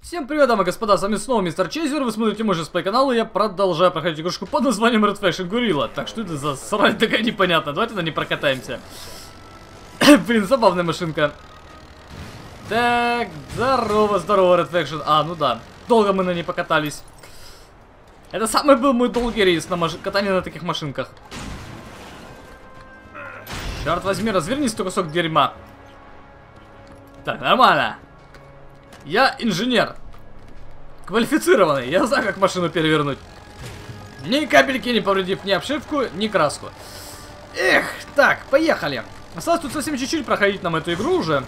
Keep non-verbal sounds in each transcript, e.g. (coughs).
Всем привет, дамы и господа, с вами снова Мистер Чейзер, вы смотрите мой по каналу, я продолжаю проходить игрушку под названием Red Faction Gorilla. Так, что это за срань такая непонятная, давайте на ней прокатаемся. (coughs) Блин, забавная машинка. Так, здорово, здорово, Red Faction. А, ну да, долго мы на ней покатались. Это самый был мой долгий рейс на маш... катание на таких машинках. Черт возьми, развернись, ты кусок дерьма. Так, нормально. Я инженер. Квалифицированный. Я знаю, как машину перевернуть. Ни капельки не повредив ни обшивку, ни краску. Эх, так, поехали. Осталось тут совсем чуть-чуть проходить нам эту игру уже.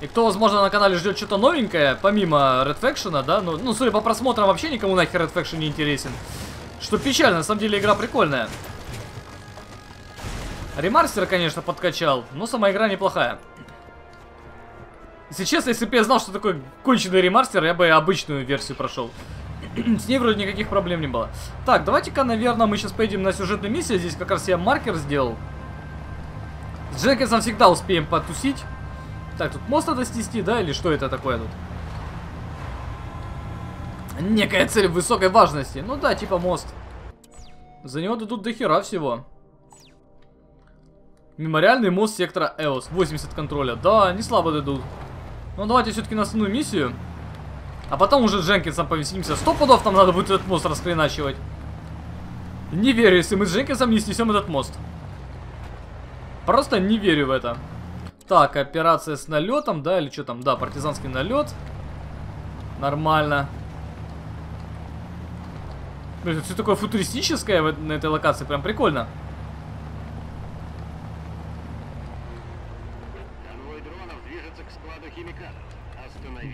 И кто, возможно, на канале ждет что-то новенькое, помимо Red Faction, да? Ну, ну, судя по просмотрам, вообще никому нахер Red Faction не интересен. Что печально, на самом деле игра прикольная. Ремарстер, конечно, подкачал, но сама игра неплохая. Если честно, если бы я знал, что такое конченый ремастер, я бы обычную версию прошел. (clears throat) С ней вроде никаких проблем не было. Так, давайте-ка, наверное, мы сейчас поедем на сюжетную миссию. Здесь как раз я маркер сделал. С Дженкинсом всегда успеем потусить. Так, тут мост надо снести, да? Или что это такое тут? Некая цель высокой важности. Ну да, типа мост. За него дадут до хера всего. Мемориальный мост сектора Эос. 80 контроля. Да, не слабо дадут. Ну, давайте все-таки на основную миссию. А потом уже Дженкинсом повесимся. Сто пудов нам надо будет этот мост расклиначивать. Не верю, если мы с Дженкинсом не снесем этот мост. Просто не верю в это. Так, операция с налетом, да, или что там? Да, партизанский налет. Нормально. Блин, все такое футуристическое на этой локации, прям прикольно.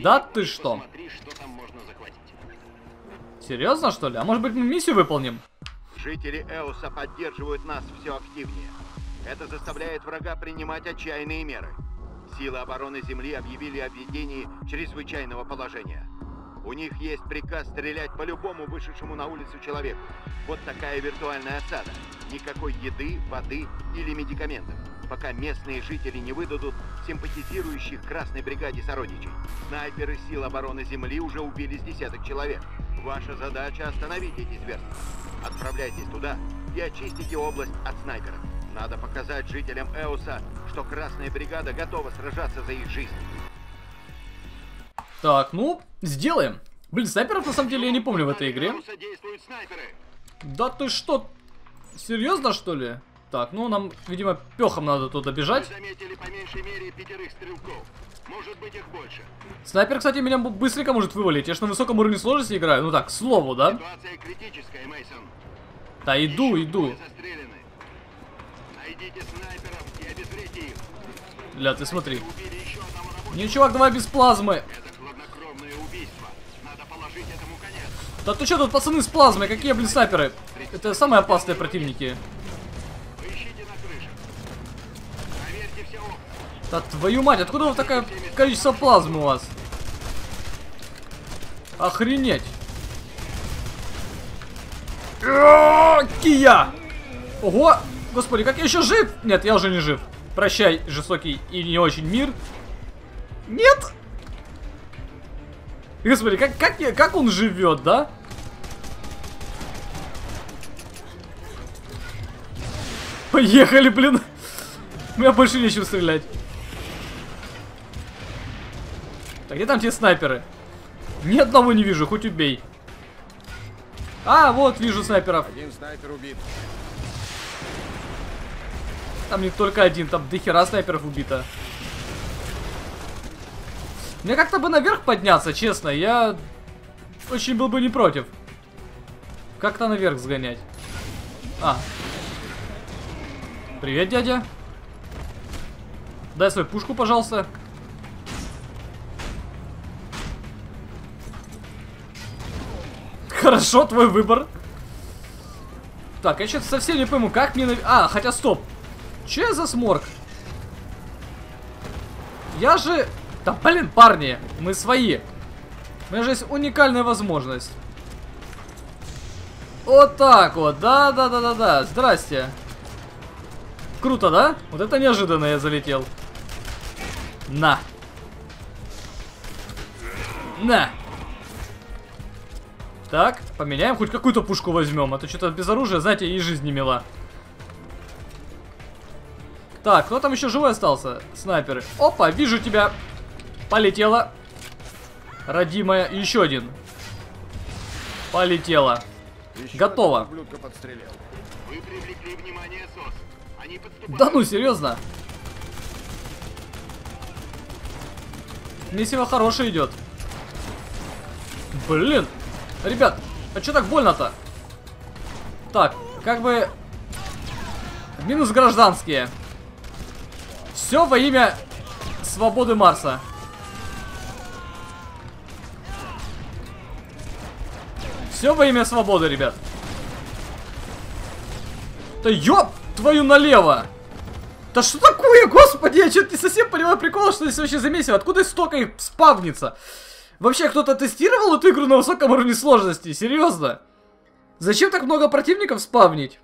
Да ты что? Серьезно, что ли? А может быть мы миссию выполним? Жители Эоса поддерживают нас все активнее. Это заставляет врага принимать отчаянные меры. Силы обороны Земли объявили о введении чрезвычайного положения. У них есть приказ стрелять по любому вышедшему на улицу человеку. Вот такая виртуальная осада. Никакой еды, воды или медикаментов пока местные жители не выдадут симпатизирующих Красной бригаде сородичей. Снайперы сил обороны Земли уже убили с десяток человек. Ваша задача остановить эти зверства. Отправляйтесь туда и очистите область от снайперов. Надо показать жителям Эоса, что Красная бригада готова сражаться за их жизнь. Так, ну, сделаем. Блин, снайперов на самом деле я не помню в этой игре. Да ты что? Серьезно, что ли? Так, ну нам, видимо, пехом надо туда бежать. заметили по меньшей мере пятерых стрелков. Может быть их больше. Снайпер, кстати, меня быстренько может вывалить. Я же на высоком уровне сложности играю. Ну так, к слову, да? Ситуация критическая, Мейсон. Да, иду, Еще иду. Найдите снайперов и обезвредите их. Бля, ты смотри. Не, чувак, давай без плазмы. Да ты что тут, пацаны, с плазмой? Какие, блин, снайперы? Это самые опасные противники. Да твою мать, откуда вот такое количество плазмы у вас? Охренеть. Кия! Ого! Господи, как я еще жив? Нет, я уже не жив. Прощай, жестокий и не очень мир. Нет! Господи, как, как, как он живет, да? Поехали, блин. У меня больше нечем стрелять. Так, где там те снайперы? Ни одного не вижу, хоть убей. А, вот, вижу снайперов. Один снайпер убит. Там не только один, там дохера снайперов убито. Мне как-то бы наверх подняться, честно. Я очень был бы не против. Как-то наверх сгонять. А. Привет, дядя. Дай свою пушку, пожалуйста. Хорошо, твой выбор. Так, я что-то совсем не пойму, как мне... А, хотя стоп. Че за сморк? Я же... Да блин, парни, мы свои. У меня же есть уникальная возможность. Вот так вот, да-да-да-да-да, здрасте. Круто, да? Вот это неожиданно я залетел. На. На! Так, поменяем, хоть какую-то пушку возьмем, а то что-то без оружия, знаете, и жизнь не мила. Так, кто там еще живой остался? Снайперы. Опа, вижу тебя. Полетела. Родимая. Еще один. Полетела. Еще Готово. Да ну, серьезно? Месиво хороший идет. Блин. Ребят, а что так больно-то? Так, как бы... Минус гражданские. Все во имя свободы Марса. Все во имя свободы, ребят. Да ёб твою налево! Да что такое, господи, я что-то не совсем понимаю прикол, что здесь вообще замесил. Откуда столько их спавнится? Вообще, кто-то тестировал эту игру на высоком уровне сложности? Серьезно? Зачем так много противников спавнить?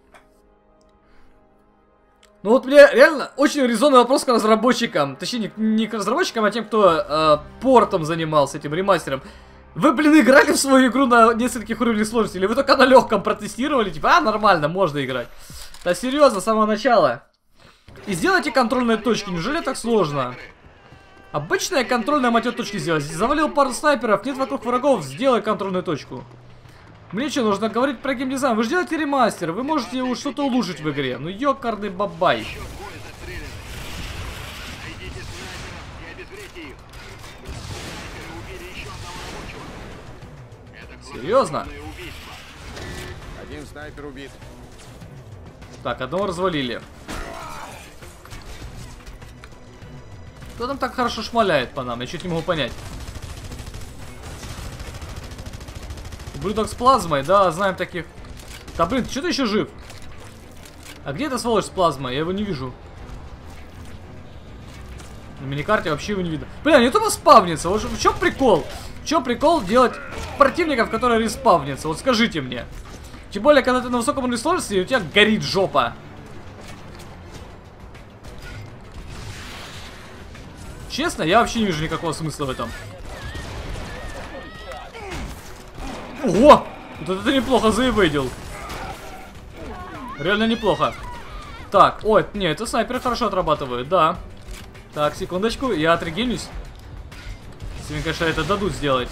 Ну вот мне реально очень резонный вопрос к разработчикам. Точнее, не, не к разработчикам, а тем, кто э, портом занимался, этим ремастером. Вы, блин, играли в свою игру на нескольких уровнях сложности? Или вы только на легком протестировали? Типа, а, нормально, можно играть. Да серьезно, с самого начала. И сделайте контрольные точки, неужели так сложно? Обычная контрольная мать точки сделать. Завалил пару снайперов, нет вокруг врагов, сделай контрольную точку. Мне что, нужно говорить про геймдизайн? Вы же делаете ремастер, вы можете что-то улучшить в игре. Ну ёкарный бабай. Серьезно? Один снайпер убит. Так, одного развалили. Кто там так хорошо шмаляет по нам? Я чуть не могу понять. Ублюдок с плазмой, да, знаем таких. Да блин, что ты еще жив? А где эта сволочь с плазмой? Я его не вижу. На миникарте вообще его не видно. Бля, не тупо спавнится. Вот в чем прикол? В чем прикол делать противников, которые респавнятся? Вот скажите мне. Тем более, когда ты на высоком сложности, и у тебя горит жопа. Честно, я вообще не вижу никакого смысла в этом. Ого! Вот это ты неплохо заевейдил. Реально неплохо. Так, ой, не, это снайперы хорошо отрабатывают, да. Так, секундочку, я отрегенюсь. Если мне, конечно, это дадут сделать.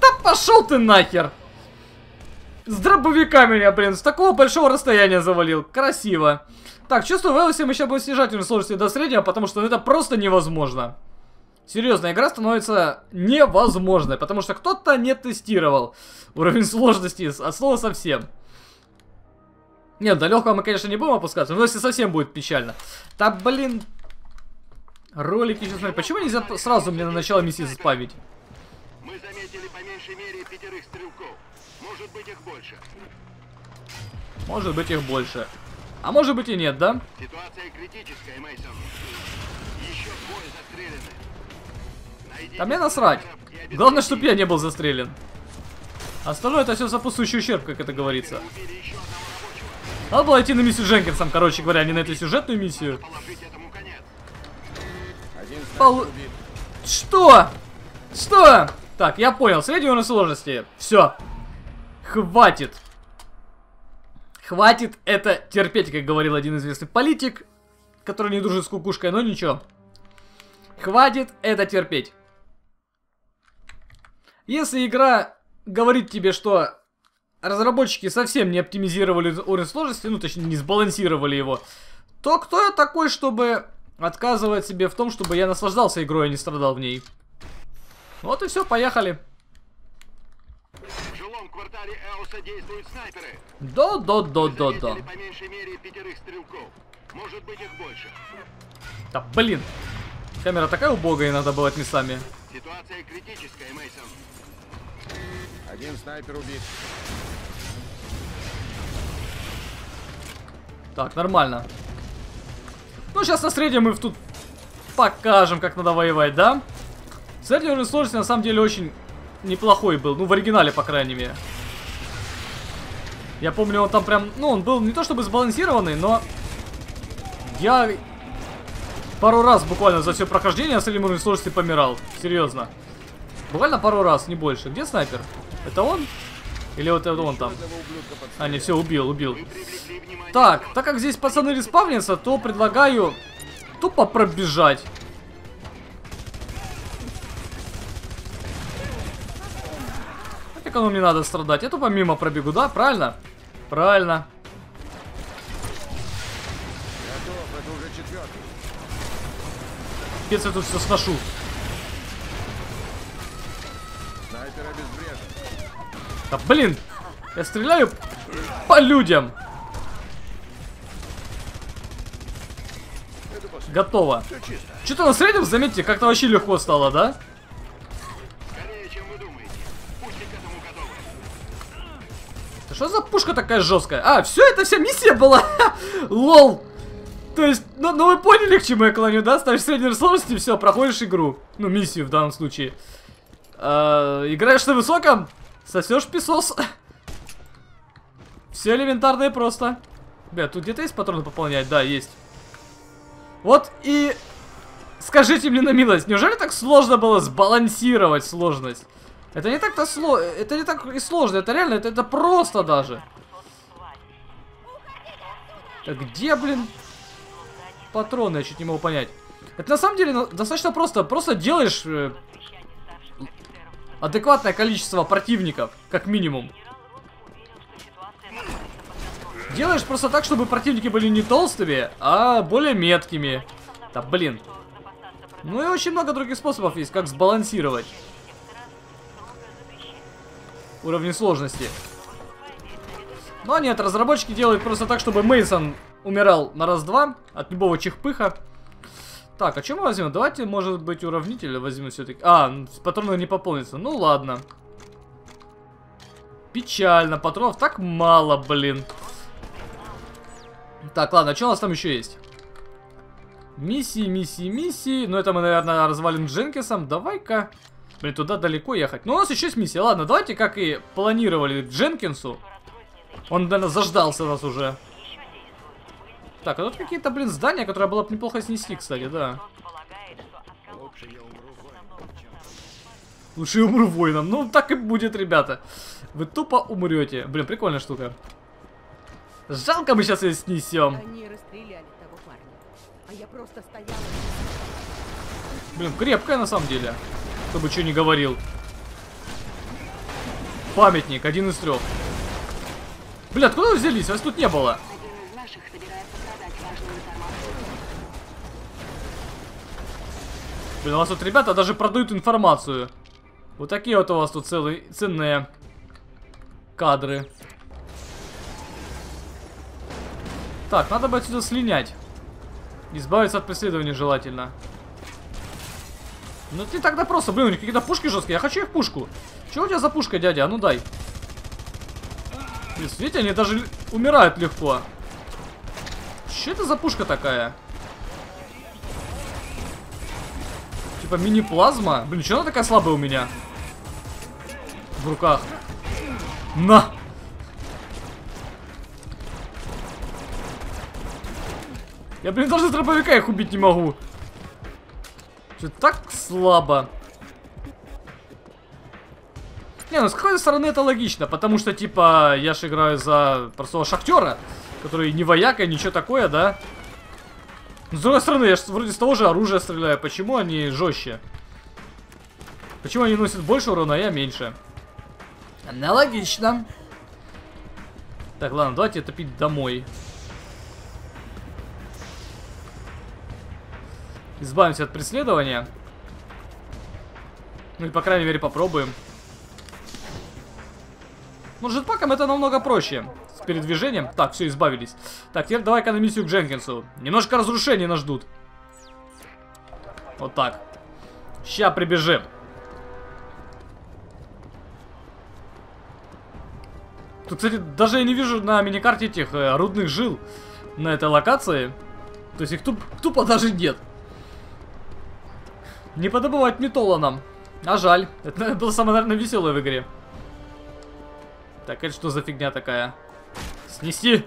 Да пошел ты нахер! С дробовика меня, блин, с такого большого расстояния завалил. Красиво. Так, чувствую, в Элосе мы сейчас будем снижать уровень сложности до среднего, потому что ну, это просто невозможно. Серьезно, игра становится невозможной, потому что кто-то не тестировал уровень сложности от слова совсем. Нет, до легкого мы, конечно, не будем опускаться, но если совсем будет печально. Да, блин. Ролики сейчас смотри. Почему нельзя сразу мне на начало миссии заспавить? Мы заметили по меньшей мере пятерых стрелков. Может быть их больше. Может быть их больше. А может быть и нет, да? Ситуация критическая, Мейсон. Еще двое застрелены. Найдите Да мне насрать. Главное, чтобы я не был застрелен. Остальное это все сопутствующий ущерб, как это говорится. Надо было идти на миссию Дженкинсом, короче говоря, а не на эту сюжетную миссию. Пол-. Что? Что? Так, я понял. Средний уровень сложности. Все. Хватит. Хватит это терпеть, как говорил один известный политик, который не дружит с кукушкой, но ничего. Хватит это терпеть. Если игра говорит тебе, что разработчики совсем не оптимизировали уровень сложности, ну точнее не сбалансировали его, то кто я такой, чтобы отказывать себе в том, чтобы я наслаждался игрой, а не страдал в ней? Вот и все, поехали. Квартале Эоса действуют снайперы. Да, да, да, да, да. по меньшей мере пятерых стрелков. Может быть их больше. Да блин. Камера такая убогая иногда бывает местами. Ситуация критическая, Мейсон. Один снайпер убит. Так, нормально. Ну, сейчас на среднем мы тут покажем, как надо воевать, да? Средний уровень сложности на самом деле очень неплохой был. Ну, в оригинале, по крайней мере. Я помню, он там прям... Ну, он был не то чтобы сбалансированный, но... Я пару раз буквально за все прохождение на среднем уровне сложности помирал. Серьезно. Буквально пару раз, не больше. Где снайпер? Это он? Или вот это он там? А, не, все, убил, убил. Так, так как здесь пацаны респавнятся, то предлагаю тупо пробежать. Оно мне надо страдать? Я тупо мимо пробегу, да? Правильно? Правильно. Готов, это уже четвертый. Если я тут все сношу. Снайпер обезврежен. Да блин! Я стреляю по людям. Готово. Что-то на среднем, заметьте, как-то вообще легко стало, да? Что за пушка такая жесткая? А, все, это вся миссия была? (laughs) Лол. То есть, ну, ну вы поняли, к чему я клоню, да? Ставишь средней сложности, все, проходишь игру. Ну, миссию в данном случае. А, играешь на высоком, сосешь песос. Все элементарно и просто. Бля, тут где-то есть патроны пополнять? Да, есть. Вот и... Скажите мне на милость, неужели так сложно было сбалансировать сложность? Это не так-то сложно, это не так и сложно, это реально, это, это просто даже. Так где, блин, патроны, я чуть не могу понять. Это на самом деле на- достаточно просто, просто делаешь э, адекватное количество противников, как минимум. Делаешь просто так, чтобы противники были не толстыми, а более меткими. Да блин. Ну и очень много других способов есть, как сбалансировать уровни сложности. Но нет, разработчики делают просто так, чтобы Мейсон умирал на раз-два от любого чихпыха. Так, а чем мы возьмем? Давайте, может быть, уравнителя возьмем все-таки. А, патроны не пополнится. Ну ладно. Печально, патронов так мало, блин. Так, ладно, а что у нас там еще есть? Миссии, миссии, миссии. Ну, это мы, наверное, развалим Дженкисом. Давай-ка. Блин, туда далеко ехать. Но у нас еще есть миссия. Ладно, давайте, как и планировали Дженкинсу. Он, наверное, заждался нас уже. Так, а тут какие-то, блин, здания, которые было бы неплохо снести, кстати, да. Лучше я умру воином, чем... Лучше я умру воином. Ну, так и будет, ребята. Вы тупо умрете. Блин, прикольная штука. Жалко, мы сейчас ее снесем. Они расстреляли того парня. А я просто стояла. Блин, крепкая на самом деле. Кто бы что ни говорил. Памятник, один из трех. Бля, откуда вы взялись? Вас тут не было. Блин, у вас тут ребята даже продают информацию. Вот такие вот у вас тут целые ценные кадры. Так, надо бы отсюда слинять. Избавиться от преследования желательно. Ну ты тогда просто, блин, у них какие-то пушки жесткие. Я хочу их пушку. Че у тебя за пушка, дядя? А ну дай. Блин, видите, они даже умирают легко. Че это за пушка такая? Типа мини-плазма? Блин, что она такая слабая у меня? В руках. На! Я, блин, даже дробовика их убить не могу. Что так слабо. Не, ну с какой стороны это логично, потому что, типа, я же играю за простого шахтера, который не вояка, ничего такое, да? Но с другой стороны, я ж вроде с того же оружия стреляю, почему они жестче? Почему они носят больше урона, а я меньше? Аналогично. Так, ладно, давайте топить домой. Избавимся от преследования. Ну или, по крайней мере, попробуем. Ну, с жетпаком это намного проще. С передвижением. Так, все, избавились. Так, теперь давай-ка на миссию к Дженкинсу. Немножко разрушений нас ждут. Вот так. Ща прибежим. Тут, кстати, даже я не вижу на миникарте этих э, рудных жил на этой локации. То есть их туп- тупо даже нет. Не подобывать металла нам. А жаль. Это наверное, было самое, наверное, веселое в игре. Так, это что за фигня такая? Снести.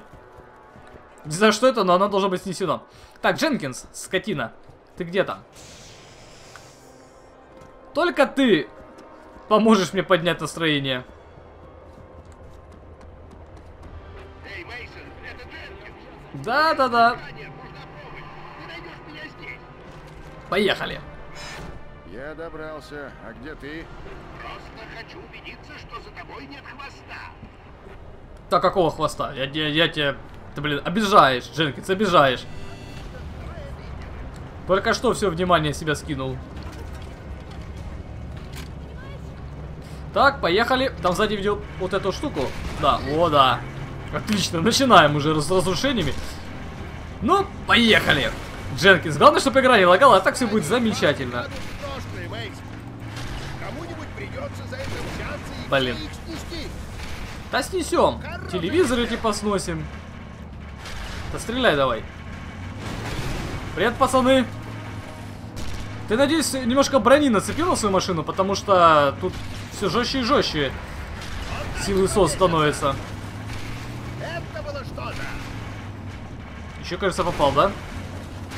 Не знаю, что это, но она должна быть снесена. Так, Дженкинс, скотина. Ты где там? Только ты поможешь мне поднять настроение. Эй, Мейсон, найдешь меня здесь. Поехали. Я добрался. А где ты? Просто хочу убедиться, что за тобой нет хвоста. Так какого хвоста? Я, я, я тебе... Ты, блин, обижаешь, Дженкинс, обижаешь. Только что все внимание себя скинул. Так, поехали. Там сзади видел вот эту штуку. Да, о, да. Отлично, начинаем уже с разрушениями. Ну, поехали. Дженкинс, главное, чтобы игра не лагала, а так все будет замечательно. Прошлый, Мейсон. Кому-нибудь придется за это взяться и Блин. Да снесем. Телевизоры типа сносим. Да стреляй давай. Привет, пацаны. Ты, надеюсь, немножко брони нацепил на свою машину, потому что тут все жестче и жестче силы СОС становится. Еще, кажется, попал, да?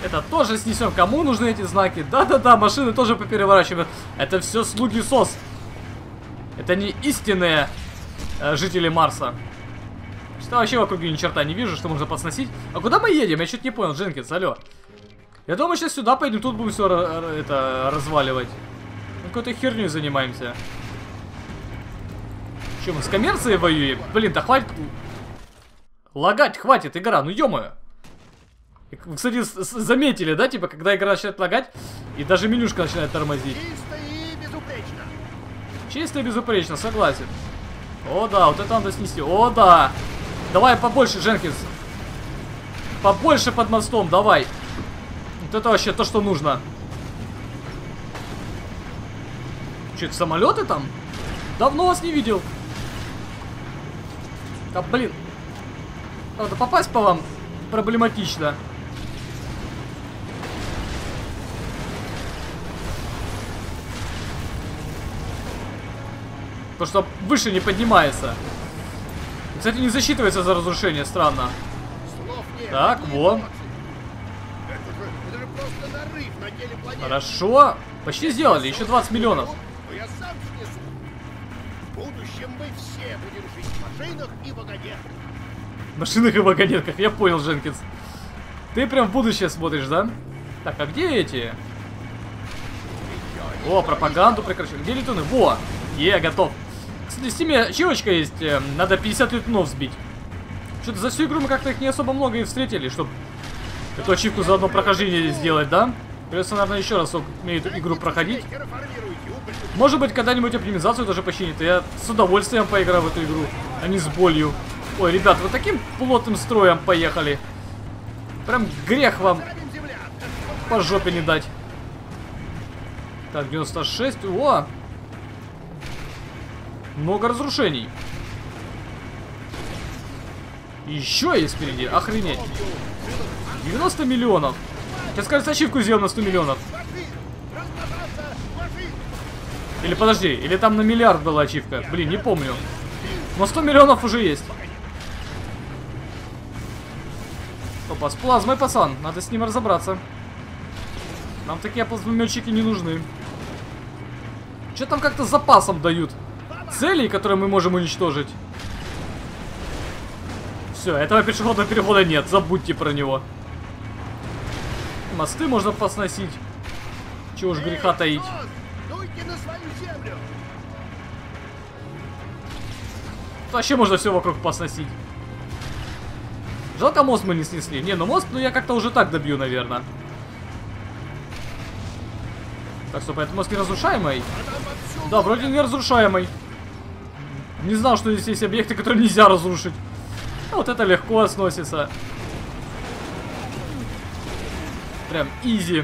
Это тоже снесем. Кому нужны эти знаки? Да-да-да, машины тоже попереворачиваем. Это все слуги СОС. Это не истинные э, жители Марса. Что вообще в округе ни черта не вижу, что можно подсносить. А куда мы едем? Я чуть не понял, Дженкинс, алло. Я думаю, сейчас сюда пойдем, тут будем все это разваливать. Мы какой-то херней занимаемся. Че, мы с коммерцией воюем? Блин, да хватит. Лагать, хватит, игра, ну ё-моё. Кстати, заметили, да, типа, когда игра начинает лагать, и даже менюшка начинает тормозить. Чисто и безупречно. Согласен. О, да, вот это надо снести. О, да. Давай побольше, Дженкинс. Побольше под мостом, давай. Вот это вообще то, что нужно. Че, это самолеты там? Давно вас не видел. Да, блин. Правда, попасть по вам проблематично. Потому что выше не поднимается. Кстати, не засчитывается за разрушение, странно. Нет. Так, Какие во. эмоции. Это же, это же просто нарыв на теле планеты. Хорошо. Почти сделали, еще 20 миллионов. В машинах и вагонетках. В машинах и вагонетках, я понял, Дженкинс. Ты прям в будущее смотришь, да? Так, а где эти? О, пропаганду прекращаю. Где летуны? Во! Е, готов. В стиме ачивочка есть, э, надо 50 летунов сбить. Что-то за всю игру мы как-то их не особо много и встретили, чтобы эту ачивку за одно прохождение сделать, да? Придется, наверное, еще раз эту игру проходить. Может быть, когда-нибудь оптимизацию даже починит, я с удовольствием поиграю в эту игру, а не с болью. Ой, ребят, вы таким плотным строем поехали. Прям грех вам по жопе не дать. Так, 96, о! Много разрушений. Еще есть впереди, охренеть. 90 миллионов. Сейчас, кажется, ачивку сделал на 100 миллионов. Или подожди, или там на миллиард была ачивка. Блин, не помню. Но 100 миллионов уже есть. Опа, с плазмой, пацан. Надо с ним разобраться. Нам такие плазмометчики не нужны. Что там как-то с запасом дают? Целей, которые мы можем уничтожить. Все, этого пешеходного перехода нет. Забудьте про него. Мосты можно посносить. Чего уж греха таить. Вообще можно все вокруг посносить. Жалко мост мы не снесли. Не, ну мост, ну я как-то уже так добью, наверное. Так, стоп, этот мост неразрушаемый? Да, вроде неразрушаемый. Не знал, что здесь есть объекты, которые нельзя разрушить. А вот это легко сносится. Прям изи.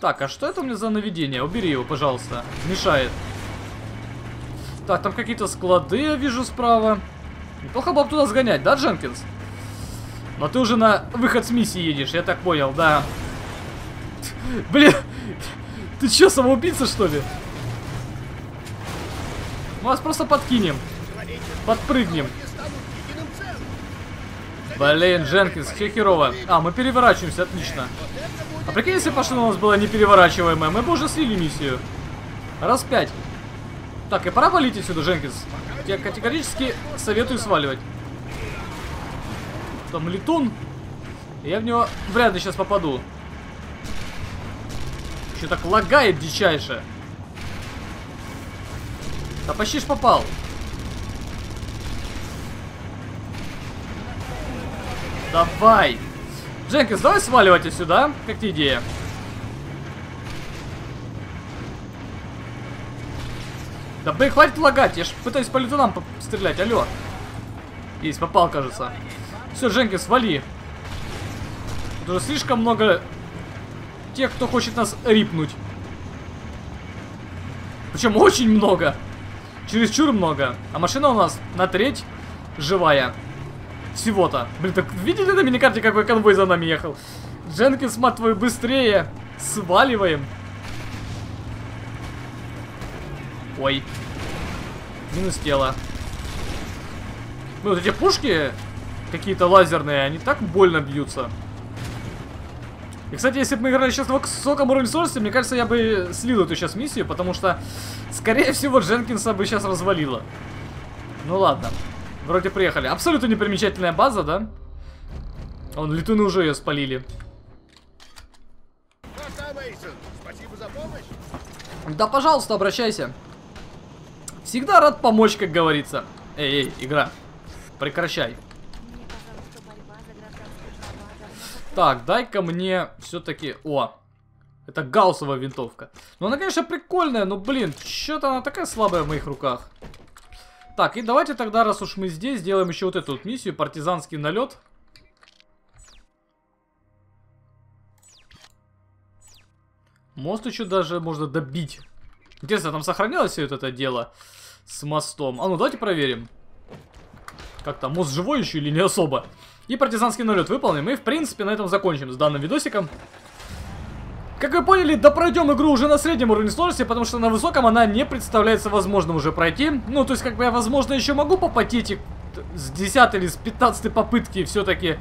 Так, а что это у меня за наведение? Убери его, пожалуйста. Мешает. Так, там какие-то склады я вижу справа. Неплохо бы туда сгонять, да, Дженкинс? Но ты уже на выход с миссии едешь, я так понял, да. (laughs) Блин, ты чё, самоубийца, что ли? Мы вас просто подкинем. Подпрыгнем. Блин, Дженкинс, все херово. А, мы переворачиваемся, отлично. А прикинь, если машина у нас была непереворачиваемая, мы бы уже слили миссию. Раз пять. Так, и пора валить отсюда, Дженкинс. Я категорически советую сваливать. Там летун. Я в него вряд ли сейчас попаду. Еще так лагает дичайше. Да почти ж попал. Давай. Дженкинс, давай сваливать отсюда. Как тебе идея? Да блин, хватит лагать, я ж пытаюсь по летунам стрелять, алло. Есть, попал, кажется. Все, Дженкинс, свали. Тут уже слишком много тех, кто хочет нас рипнуть. Причем очень много. Чересчур много. А машина у нас на треть живая. Всего-то. Блин, так видели на миникарте, какой конвой за нами ехал? Дженкинс, мать твою, быстрее. Сваливаем. Ой. Минус тело. Ну, вот эти пушки какие-то лазерные, они так больно бьются. И, кстати, если бы мы играли сейчас на высоком уровне сложности, мне кажется, я бы слил эту сейчас миссию, потому что, скорее всего, Дженкинса бы сейчас развалило. Ну ладно. Вроде приехали. Абсолютно непримечательная база, да? Он летуны уже ее спалили. Да, пожалуйста, обращайся. Всегда рад помочь, как говорится. Эй, эй, игра. Прекращай. Так, дай-ка мне все-таки... О, это гауссовая винтовка. Ну, она, конечно, прикольная, но, блин, что-то она такая слабая в моих руках. Так, и давайте тогда, раз уж мы здесь, сделаем еще вот эту вот миссию, партизанский налет. Мост еще даже можно добить. Интересно, там сохранилось все это дело с мостом? А ну, давайте проверим. Как там, мост живой еще или не особо? И партизанский налет выполним. И, в принципе, на этом закончим с данным видосиком. Как вы поняли, да пройдем игру уже на среднем уровне сложности, потому что на высоком она не представляется возможным уже пройти. Ну, то есть, как бы я, возможно, еще могу попотеть и с 10 или с 15 попытки все-таки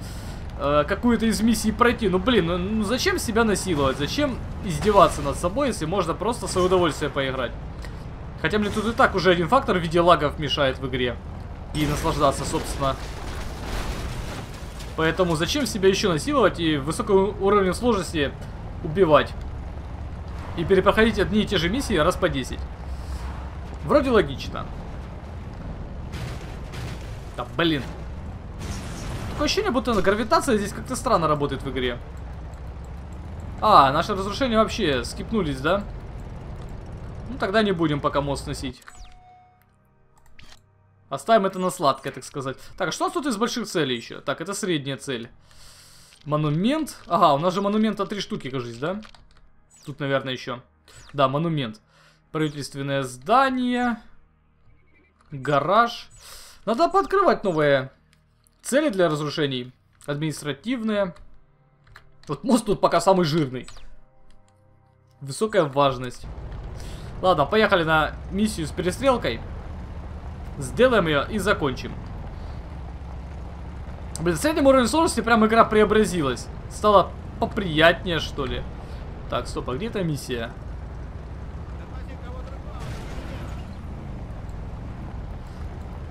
э, какую-то из миссий пройти. Ну, блин, ну, ну зачем себя насиловать? Зачем издеваться над собой, если можно просто свое удовольствие поиграть? Хотя мне тут и так уже один фактор в виде лагов мешает в игре. И наслаждаться, собственно. Поэтому зачем себя еще насиловать и высокого уровня сложности убивать? И перепроходить одни и те же миссии раз по 10. Вроде логично. Да блин. Такое ощущение, будто гравитация здесь как-то странно работает в игре. А, наши разрушения вообще скипнулись, да? Ну, тогда не будем пока мост сносить. Оставим это на сладкое, так сказать. Так, что у нас тут из больших целей еще? Так, это средняя цель. Монумент. Ага, у нас же монумента три штуки, кажется, да? Тут, наверное, еще. Да, монумент. Правительственное здание. Гараж. Надо пооткрывать новые цели для разрушений. Административные. Вот мост тут пока самый жирный. Высокая важность. Ладно, поехали на миссию с перестрелкой. Сделаем ее и закончим. Блин, в среднем уровне сложности прям игра преобразилась. Стала поприятнее, что ли. Так, стоп, а где эта миссия?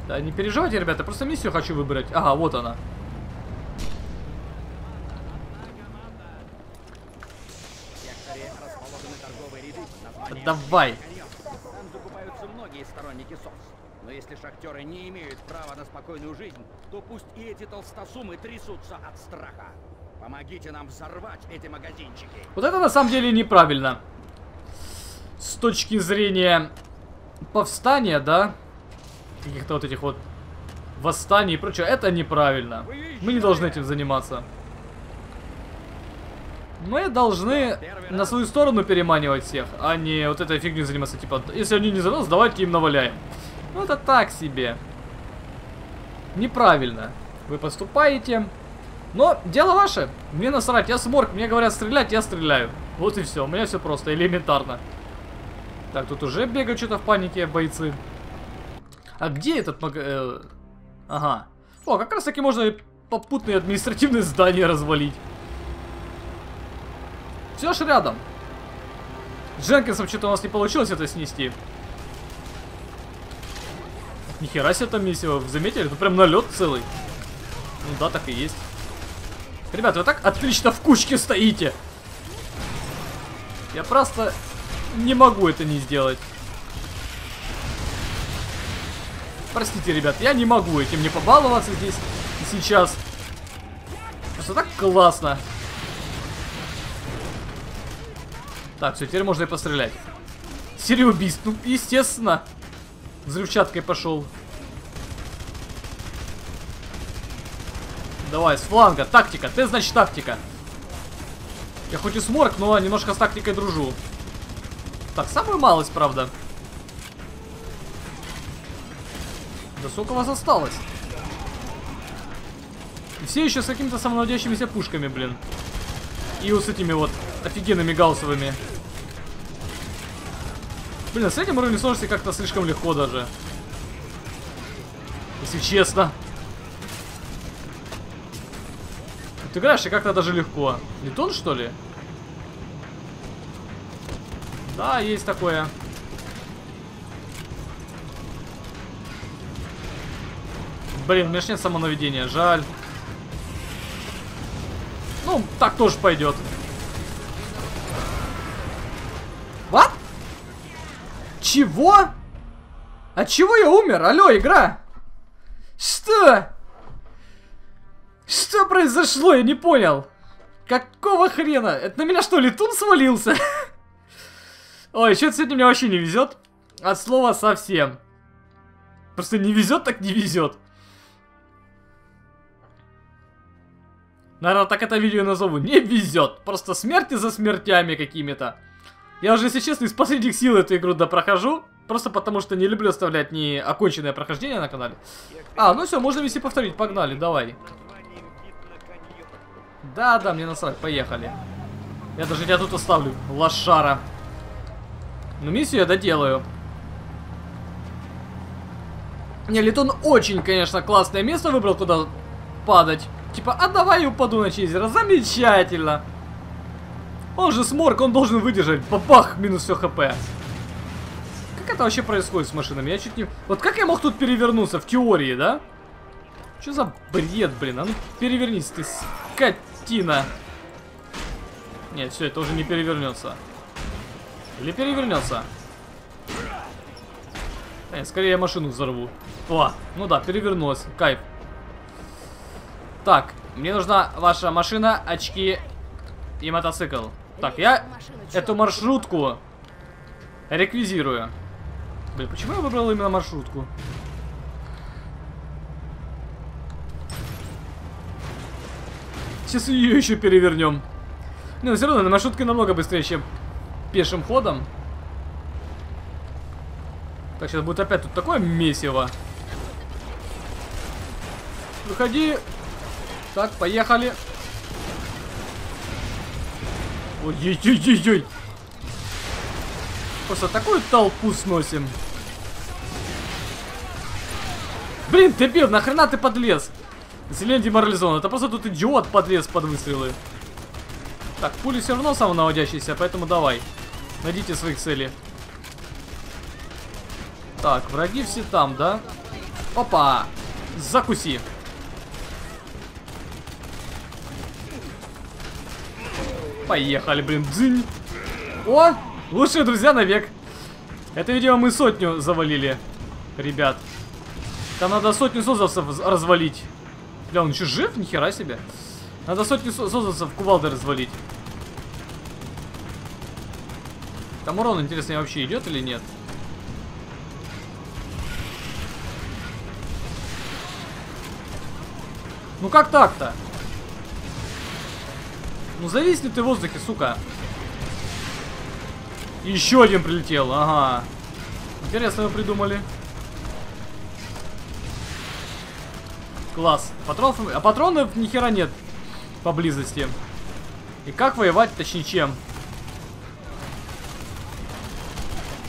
Да, не переживайте, ребята, просто миссию хочу выбрать. Ага, вот она. Давай. Там закупаются многие сторонники СОС. Но если шахтеры не имеют права на спокойную жизнь, то пусть и эти толстосумы трясутся от страха. Помогите нам взорвать эти магазинчики. Вот это на самом деле неправильно. С точки зрения повстания, да? Каких-то вот этих вот восстаний и прочего. Это неправильно. Мы не должны этим заниматься. Мы должны на свою сторону переманивать всех, а не вот этой фигней заниматься. Типа, если они не за нас, давайте им наваляем. Ну это так себе. Неправильно. Вы поступаете. Но дело ваше. Мне насрать, я сморк. Мне говорят стрелять, я стреляю. Вот и все. У меня все просто, элементарно. Так, тут уже бегают что-то в панике бойцы. А где этот э, Ага. О, как раз таки можно попутные административные здания развалить. Все ж рядом. Дженкинсом что-то у нас не получилось это снести. Нихера себе там месиво, заметили? Это прям налет целый. Ну да, так и есть. Ребята, вы так отлично в кучке стоите. Я просто не могу это не сделать. Простите, ребят, я не могу этим не побаловаться здесь сейчас. Просто так классно. Так, все, теперь можно и пострелять. Серия убийств. Ну, естественно. Взрывчаткой пошел. Давай, с фланга. Тактика. Ты, значит, тактика. Я хоть и сморк, но немножко с тактикой дружу. Так, самую малость, правда. Да сколько вас осталось? И все еще с какими-то самонаводящимися пушками, блин. И вот с этими вот офигенными гаусовыми. Блин, с этим уровнем сложности как-то слишком легко даже. Если честно. Ты играешь и как-то даже легко. Не тон, что ли? Да, есть такое. Блин, у меня ж нет самонаведения, жаль. Ну, так тоже пойдет. Чего? От чего я умер? Алло, игра! Что? Что произошло? Я не понял. Какого хрена? Это на меня что, летун свалился? (laughs) Ой, что-то сегодня мне вообще не везет. От слова совсем. Просто не везет, так не везет. Наверное, так это видео назову. Не везет. Просто смерти за смертями какими-то. Я уже, если честно, из последних сил эту игру допрохожу. Просто потому что не люблю оставлять не оконченное прохождение на канале. А, ну все, можно вести повторить. Погнали, давай. Да, да, мне насрать, поехали. Я даже тебя тут оставлю, лошара. Но миссию я доделаю. Не, Летон очень, конечно, классное место выбрал, куда падать. Типа, а давай упаду на чейзера. Замечательно. Он же сморк, он должен выдержать. Бабах, минус все хп. Как это вообще происходит с машинами? Я чуть не... Вот как я мог тут перевернуться в теории, да? Что за бред, блин? А ну перевернись ты, скотина. Нет, все, это уже не перевернется. Или перевернется? Э, скорее я машину взорву. О, ну да, перевернулась. Кайф. Так, мне нужна ваша машина, очки и мотоцикл. Так, я эту маршрутку реквизирую. Блин, почему я выбрал именно маршрутку? Сейчас ее еще перевернем. Не, но все равно на маршрутке намного быстрее, чем пешим ходом. Так, сейчас будет опять тут такое месиво. Выходи. Так, поехали. Ой-ой-ой-ой-ой. Просто такую толпу сносим. Блин, дебил, нахрена ты подлез? Зелень деморализован. Это просто тут идиот подлез под выстрелы. Так, пули все равно самонаводящиеся, поэтому давай. Найдите своих целей. Так, враги все там, да? Опа! Закуси. Поехали, блин, дзынь. О, лучшие друзья навек. Это, видимо, мы сотню завалили, ребят. Там надо сотню создавцев развалить. Бля, он еще жив? Нихера себе. Надо сотню создавцев кувалды развалить. Там урон, интересно, вообще идет или нет? Ну как так-то? Ну зависни ты в воздухе, сука. Еще один прилетел, ага. Интересно вы придумали. Класс. Патронов... А патронов ни хера нет поблизости. И как воевать, точнее чем?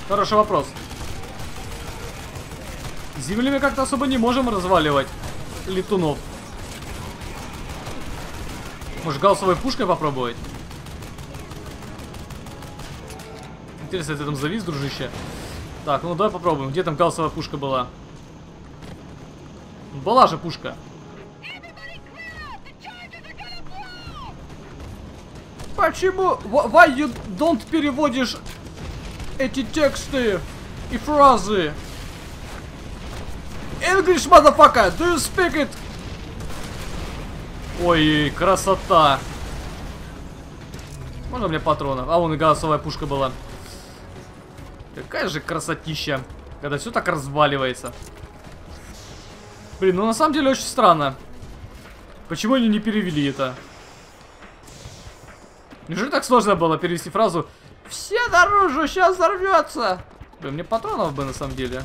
Хороший вопрос. Земли мы как-то особо не можем разваливать летунов. Может, гаусовой пушкой попробовать? Интересно, ты там завис, дружище? Так, ну давай попробуем. Где там гаусовая пушка была? Была же пушка. Почему? Wh- Why you don't переводишь эти тексты и фразы? English, motherfucker! Do you speak it? Ой, красота! Можно мне патронов? А, вон и газовая пушка была. Какая же красотища, когда все так разваливается. Блин, ну на самом деле очень странно. Почему они не перевели это? Неужели так сложно было перевести фразу «Все наружу, сейчас взорвется»? Блин, мне патронов бы на самом деле.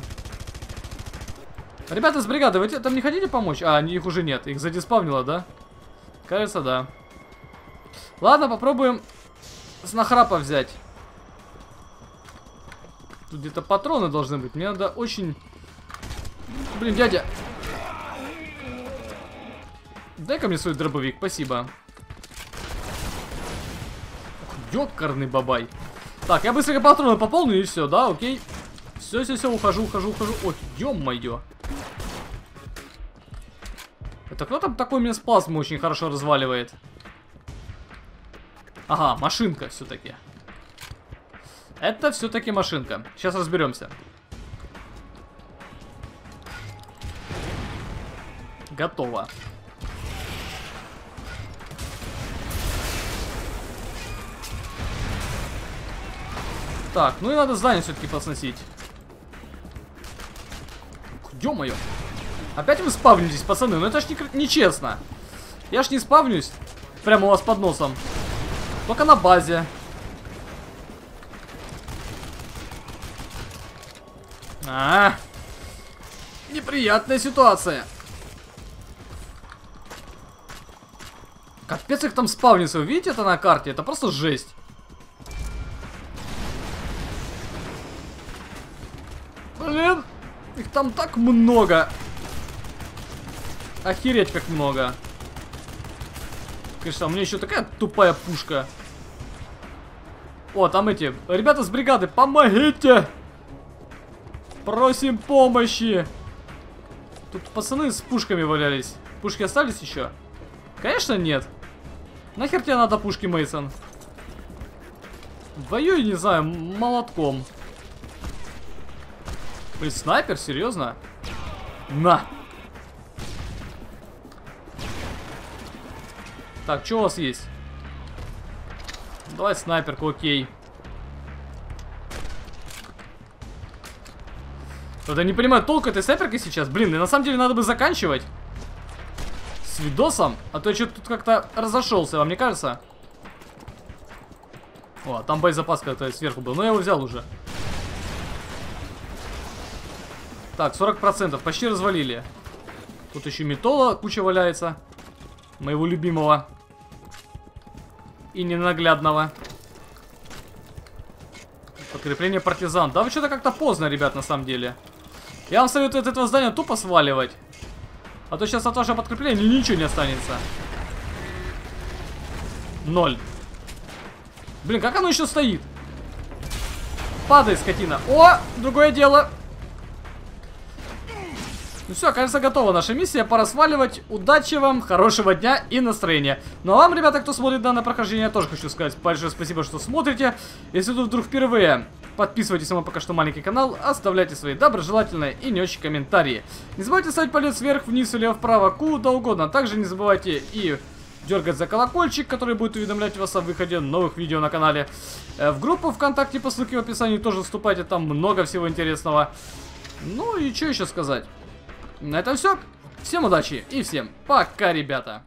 Ребята с бригады, вы там не хотите помочь? А, их уже нет. Их задиспавнило, да? Кажется, да. Ладно, попробуем с нахрапа взять. Тут где-то патроны должны быть. Мне надо очень... Блин, дядя. Дай-ка мне свой дробовик, спасибо. Ёкарный бабай. Так, я быстренько патроны пополню и все, да, окей. Все, все, все, ухожу, ухожу, ухожу. Ой, ё-моё. Это кто там такой мне спазму очень хорошо разваливает? Ага, машинка все-таки. Это все-таки машинка. Сейчас разберемся. Готово. Так, ну и надо здание все-таки посносить. Ё-моё. Опять вы спавнитесь, пацаны? Ну это ж не, нечестно. Я ж не спавнюсь прямо у вас под носом. Только на базе. А, неприятная ситуация. Капец их там спавнится. Вы видите это на карте? Это просто жесть. Блин, их там так много. Охереть как много. Конечно, у меня еще такая тупая пушка. О, там эти. Ребята с бригады, помогите! Просим помощи! Тут пацаны с пушками валялись. Пушки остались еще? Конечно нет. Нахер тебе надо пушки, Мейсон? Воюй, не знаю, молотком. Блин, снайпер, серьезно? На! Так, что у вас есть? Давай снайперку, окей. Тогда не понимаю толку этой снайперки сейчас. Блин, и на самом деле надо бы заканчивать. С видосом. А то я что-то тут как-то разошелся, вам не кажется? О, там боезапас как-то сверху был. Но я его взял уже. Так, 40%. Почти развалили. Тут еще металла куча валяется. Моего любимого. И ненаглядного. Подкрепление партизан. Да вы что-то как-то поздно, ребят, на самом деле. Я вам советую от этого здания тупо сваливать. А то сейчас от вашего подкрепления ничего не останется. Ноль. Блин, как оно еще стоит? Падай, скотина. О, другое дело. Ну все, кажется, готова наша миссия. Пора сваливать. Удачи вам, хорошего дня и настроения. Ну а вам, ребята, кто смотрит данное прохождение, тоже хочу сказать большое спасибо, что смотрите. Если тут вдруг впервые, подписывайтесь на мой пока что маленький канал, оставляйте свои доброжелательные и не очень комментарии. Не забывайте ставить палец вверх, вниз или вправо, куда угодно. Также не забывайте и дергать за колокольчик, который будет уведомлять вас о выходе новых видео на канале. Э, В группу ВКонтакте по ссылке в описании тоже вступайте, там много всего интересного. Ну и что еще сказать? На этом все. Всем удачи и всем пока, ребята.